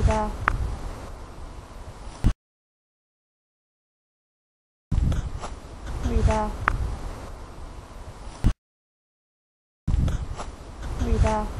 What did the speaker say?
尾巴，尾巴，尾。